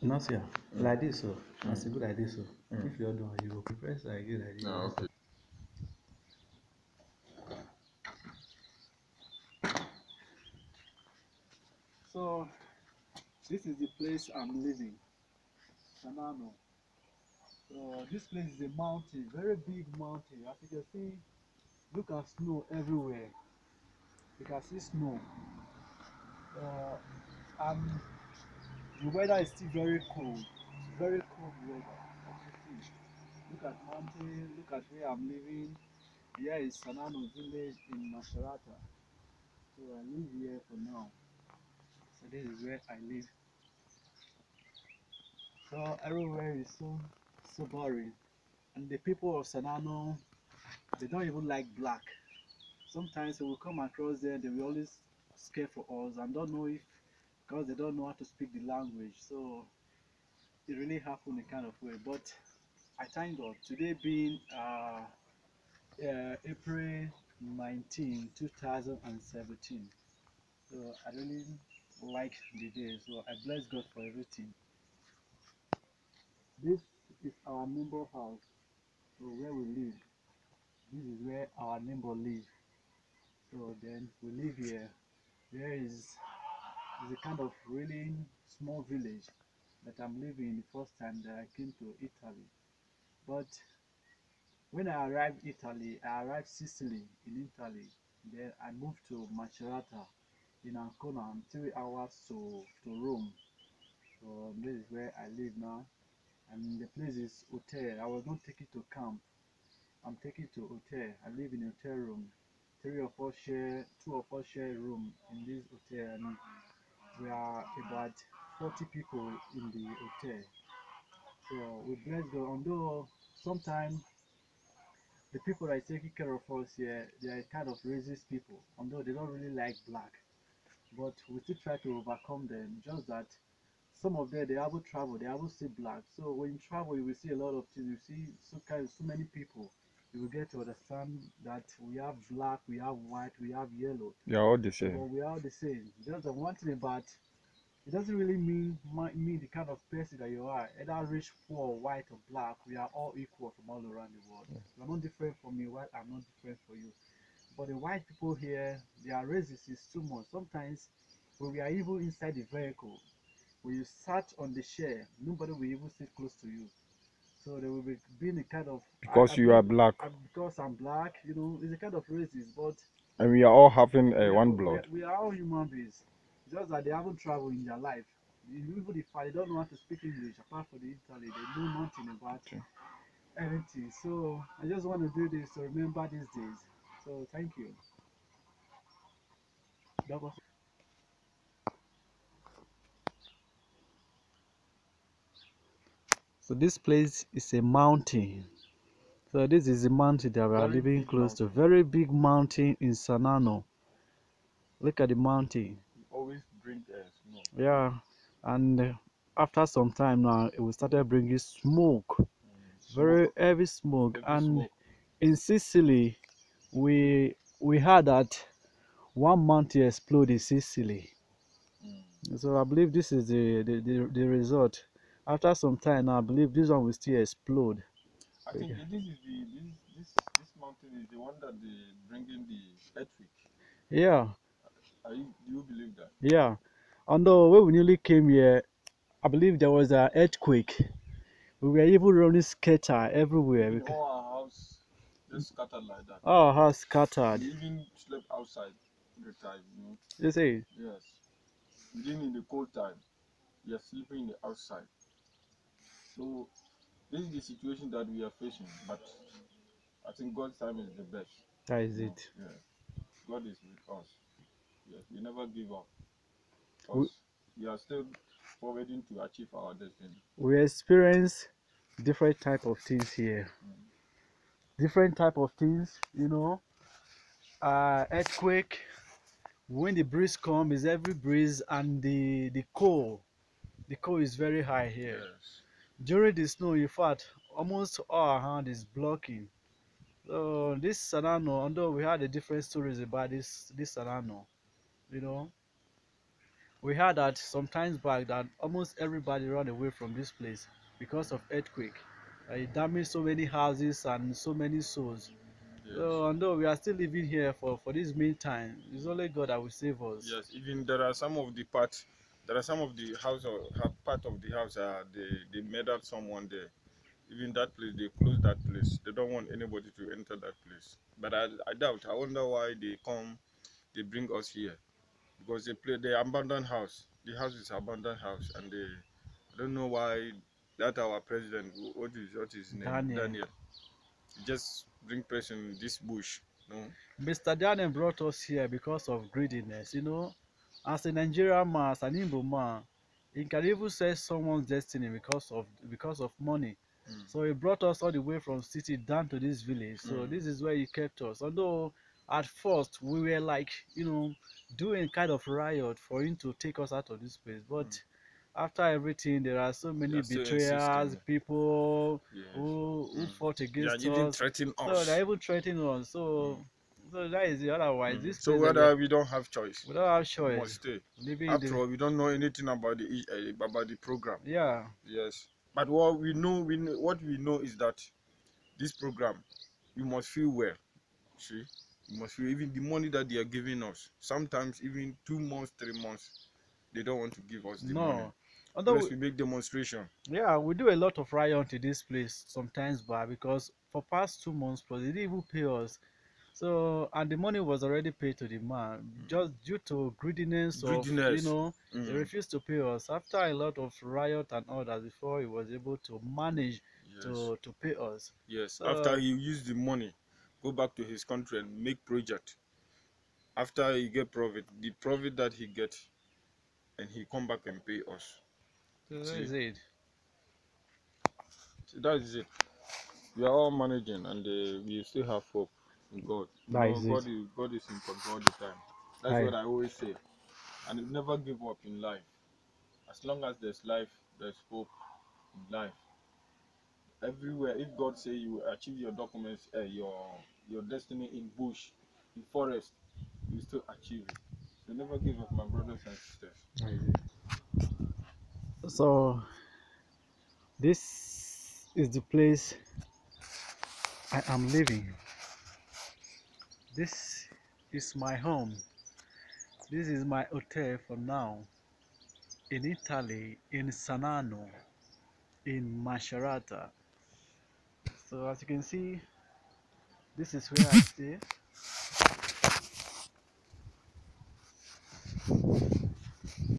Not here. Mm. Like this, so. As Mm. good like this, so. Mm. If you're done, you go press like this, like this. Okay. So this is the place I'm living, Sarnano. So this place is a mountain, very big mountain. As you can see, look at snow everywhere. You can see snow. Uh, and the weather is still very cold. Very cold weather. Look at mountain, look at where I'm living. Here is Sarnano village in Macerata. So I live here for now. So this is where I live. So everywhere is so so boring. And the people of Sarnano, they don't even like black. Sometimes they will come across there, they will always scare for us and don't know if because they don't know how to speak the language. So it really happened in a kind of way. But I thank God. Today being uh, uh, April 19, 2017. So I really like the day. So I bless God for everything. This is our neighbor house. So where we live. This is where our neighbor live. So then we live here. There is, is a kind of really small village that I'm living in the first time that I came to Italy. But when I arrived Italy, I arrived Sicily in Italy. Then I moved to Macerata in Ancona, three hours to, to Rome. So this is where I live now. And the place is hotel. I was not taken to camp. I'm taken to hotel. I live in a hotel room. Three of us share, two of us share room in this hotel, and we are about 40 people in the hotel. So we bless God. Although sometimes the people that are taking care of us here, they are kind of racist people. Although they don't really like black, but we still try to overcome them. Just that some of them they haven't traveled, they haven't seen black. So when you travel, you will see a lot of things. You see so kind so many people. You will get to understand that we have black, we have white, we have yellow. They are all the But same. we are all the same. Just the one thing about it doesn't really mean mean the kind of person that you are. Either rich, poor, white, or black, we are all equal from all around the world. Yeah. You are not different from me, while I'm not different for you. But the white people here, their racism is too much. Sometimes when we are even inside the vehicle, when you sat on the chair, nobody will even sit close to you. So they will be being a kind of I- Because I you are believe- black and because I'm black, you know, it's a kind of racist, but and we are all having uh, are- one we are- blood. We are all human beings. Just that they haven't traveled in their life. Even if they don't know how to speak English, apart from the Italy, they know nothing about Okay. anything. So I just want to do this to remember these days. So thank you. That So this place is a mountain. So this is a mountain that we are Very living close to. Very big mountain in Sarnano. Look at the mountain. We always bring uh, snow. Yeah, and uh, after some time now, we started bringing smoke, very heavy smoke. And in Sicily, we we heard that one mountain exploded in Sicily. So I believe this is the the, the, the result. After some time I believe this one will still explode. I think Okay. this is the this this this mountain is the one that they bring in the earthquake. Yeah, Are you, do you believe that? yeah. Although when we newly came here, I believe there was an earthquake. We were even running scatter everywhere. Because all our house just scattered like that. Our house scattered. We even slept outside the time, you know. You see, Yes. Even in the cold time, we are sleeping in the outside. So this is the situation that we are facing, but I think God's time is the best. that is you know. it. Yes. God is with us. Yes, we never give up. We- we are still forwarding to achieve our destiny. We experience different type of things here. Different type of things, you know. Uh, earthquake. When the breeze comes, is every breeze and the the cold. The cold is very high here. Yes. During the snow, in fact, almost all our hand is blocking. So this Sarnano, although we had a different stories about this this Sarnano, you know. we heard that sometimes back that almost everybody ran away from this place because of earthquake. Uh, it damaged so many houses and so many souls. Yes. So although we are still living here for for this meantime, it's only God that will save us. Yes, even there are some of the parts, there are some of the house part of the house uh, they they murdered someone there. Even that place, they closed that place. They don't want anybody to enter that place. But I, I doubt. I wonder why they come, they bring us here, because they play the abandoned house. The house is abandoned house, and they, I don't know why that our president, what is what is his name, Daniel. he just bring person in this bush. No, Mr. Daniel brought us here because of greediness. You know, as a Nigerian man, as an Igbo man, he can even sell someone's destiny because of because of money. Mm. So he brought us all the way from city down to this village. So Mm. this is where he kept us. Although at first we were like, you know, doing kind of riot for him to take us out of this place. But Mm. after everything, there are so many betrayers, people yes. who who Mm. fought they against even us. threatening So us. they're even threatening us. So, so that is it. Otherwise, Mm. this so whether we don't have choice, we don't have we choice. must stay. Living After the, all, we don't know anything about the uh, about the program. yeah, Yes, but what we know, we know, what we know is that this program, we must feel well. See, we must feel even the money that they are giving us. Sometimes even two months, three months, they don't want to give us the money. no. Although Unless we, we make demonstration. yeah, we do a lot of riot in this place sometimes, but because for past two months plus they didn't even pay us. So and the money was already paid to the man just due to greediness, Greediness. of you know Mm, refused to pay us after a lot of riot and all that before he was able to manage yes. to to pay us. Yes, So- after he used the money, go back to his country and make project. After he get profit, the profit that he get, and he come back and pay us. So that is it. So that is it. We are all managing, and uh, we still have hope God. You know, is God is God is in control all the time. That's Aye. what I always say, and you never give up in life. As long as there's life, there's hope in life. Everywhere, if God say you achieve your documents, uh, your your destiny in bush, in forest, you still achieve it. So never give up, my brothers and sisters. So this is the place I am living. This is my home. This is my hotel for now. In Italy, in Sarnano, in Macerata. So as you can see, this is where I stay.